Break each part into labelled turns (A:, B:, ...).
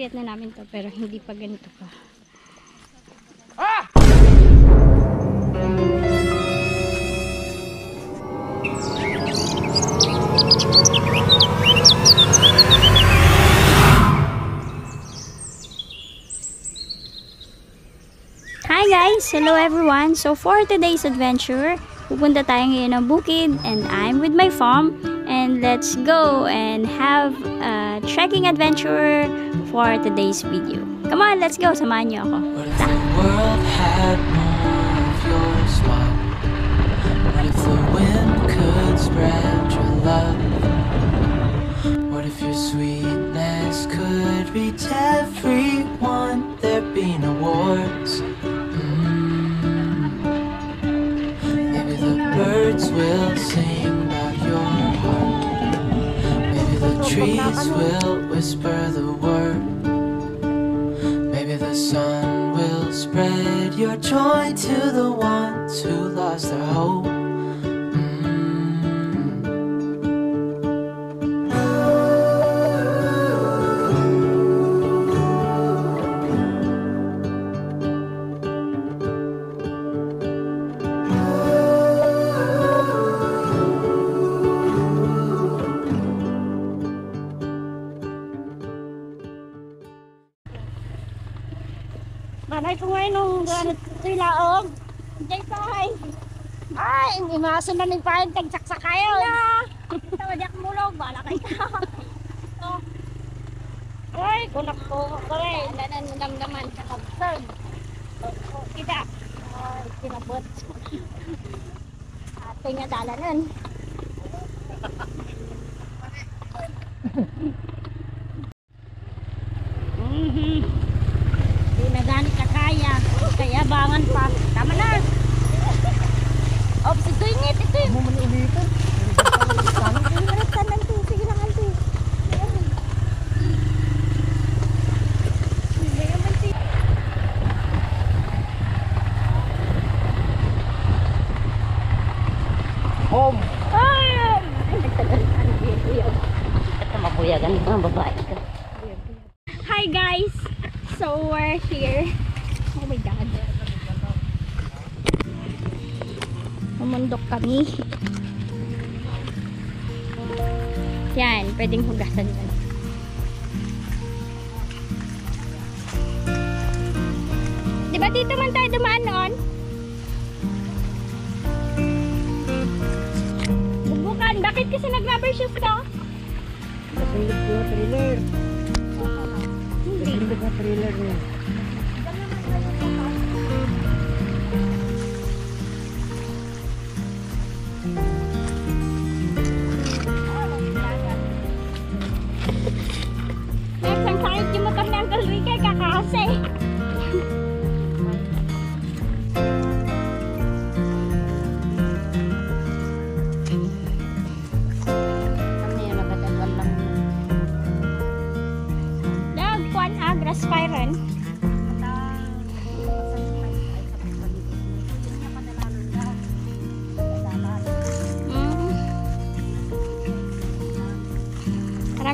A: Inakyat na namin to pero hindi pa ganito pa. Hi guys! Hello everyone! So for today's adventure, pupunta tayo ngayon ng bukid and I'm with my farm and let's go and have a trekking adventure for today's video. Come on, let's go! Samahan niyo ako.
B: What if the world had more of your smile? What if the wind could spread your love? What if your sweetness could reach everyone? There'd be no wars. Mm. Maybe the birds will sing trees will whisper the word. Maybe the sun will spread your joy to the ones who lost their hope.
A: Manay ko ngayon nung ganit ito'y laong. Jay Pai! Ay, hindi maso na ng pahin tagsaksak kayo. Na! Tawa di ako mulog, bala kayo. Ay, kunak ko. Kore, danan mo damdaman sa. Oh, kita. Ay, kinabot. Ate nga dalanan. Mhm. Di na gani ka kaya. Bangan pa. Tama na. Oh, si Tuingit, ito yung... Mo man ulitin.
C: Home!
A: Ay! Nagtagal ka ng video.
C: Ito mabuyagan ng mga babae ka.
A: Hi guys! So we're here. Oh my god. Mamundok kami. Yan, pwedeng hugasan yan. Di ba dito man tayo dumaan noon? Bubukan, bakit kasi nag-rubber shoes ka?
C: Nasundot ko na trailer.
A: Hindi.
C: Nasundot na trailer niya.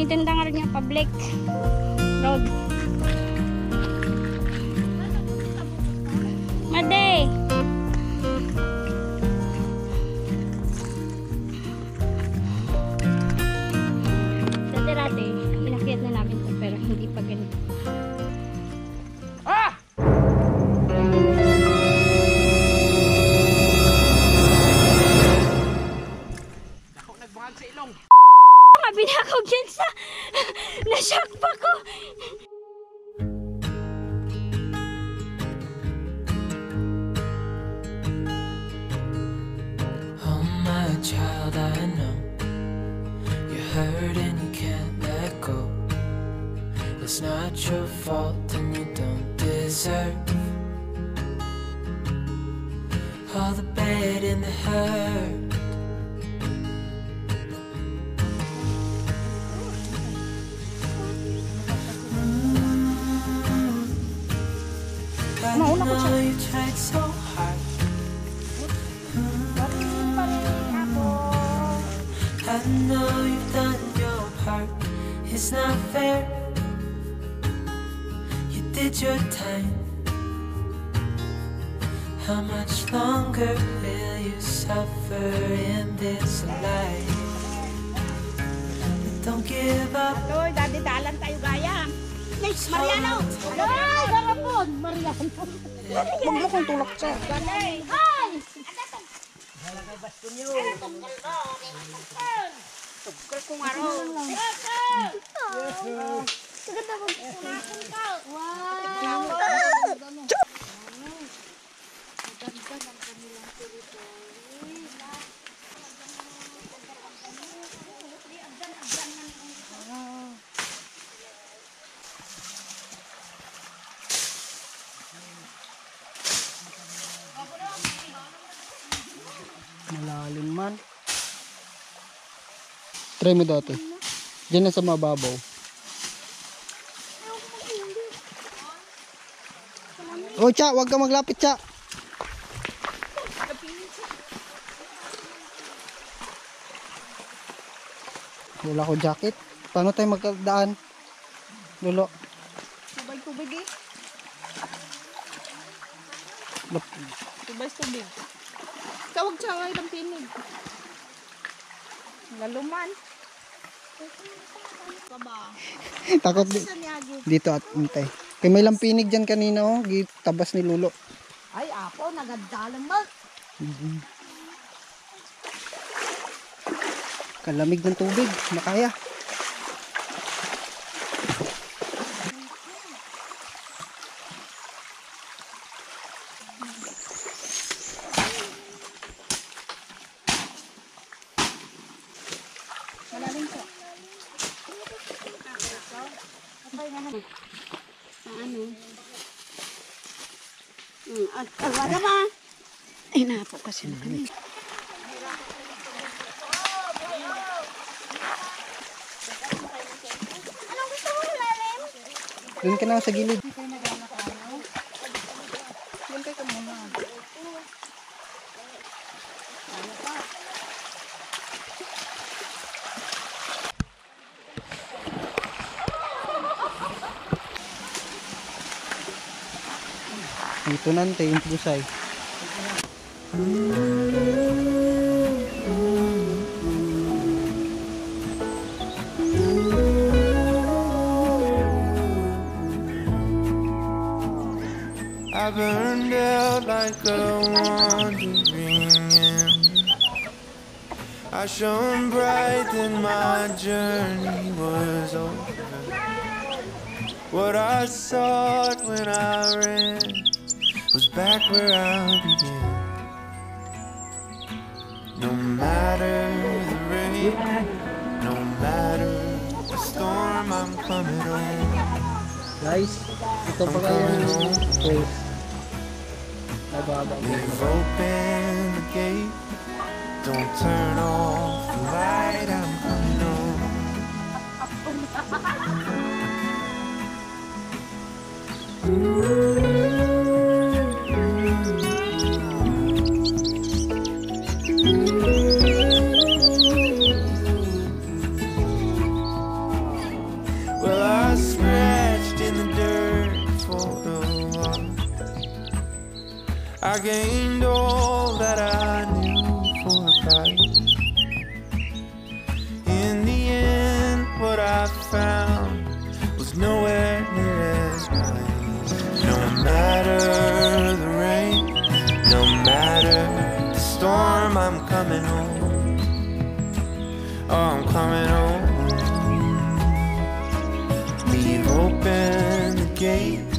A: Marami tindang rin yung public road. Nashock pa!
B: Oh, my child, I know you're hurt and you can't let go. It's not your fault and you don't deserve all the bad and the hurt. Tried so hard. I know you've done your part. It's not fair.
D: You did your time. How much longer will you suffer in this life? But don't give up.
E: Loy, dadidalan tayo gaya. Mariano! Ay, garapon! Mariano.
A: Huwag mo kong tulak siya.
E: Tugkol kong araw. Wow!
F: Malalim man. Try mo dati. Diyan na sa mababaw. Oh, Cha, wag ka maglapit, Cha. Wala ko jacket. Paano tayo magdaan? Lulo.
E: Tubig-tubig eh. Tubig-tubig. Tawag sa mga ilang tinig. Laluman.
F: Takot di- dito at intay. Kaya may lampinig dyan kanina oh. Tabas ni Lulo.
E: Ay, ako, nagadalang mag.
F: Kalamig ng tubig. Makaya.
E: Malalim ko. Ano? Wala ba? Ay, napo kasi na kami.
F: Doon ka na sa gilid. Dito nante yung pusay.
D: I burned out like a wandering. I shone bright and my journey was over. What I sought when I ran was back where I began. No matter the rain, no matter the storm, I'm coming home.
F: Guys, ito pa kaya yung post. Nababa.
D: They've opened the gate. Don't turn off the light. I'm coming home. Well, found was nowhere near as bright. No matter the rain, no matter the storm, I'm coming home. Oh, I'm coming home. Leave open the gate.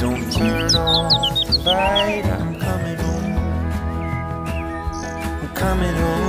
D: Don't turn off the light. I'm coming home. I'm coming home.